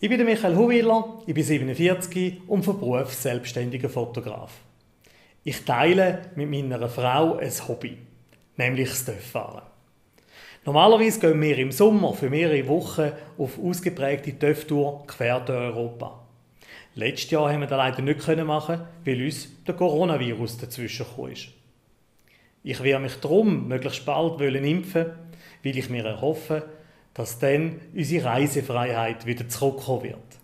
Ich bin Michael Huwiller, ich bin 47 und von Beruf selbstständiger Fotograf. Ich teile mit meiner Frau ein Hobby, nämlich das Töfffahren. Normalerweise gehen wir im Sommer für mehrere Wochen auf ausgeprägte Töfftour quer durch Europa. Letztes Jahr haben wir das leider nicht machen, weil uns der Coronavirus dazwischen ist. Ich werde mich darum möglichst bald impfen, weil ich mir erhoffe, dass dann unsere Reisefreiheit wieder zurückkommen wird.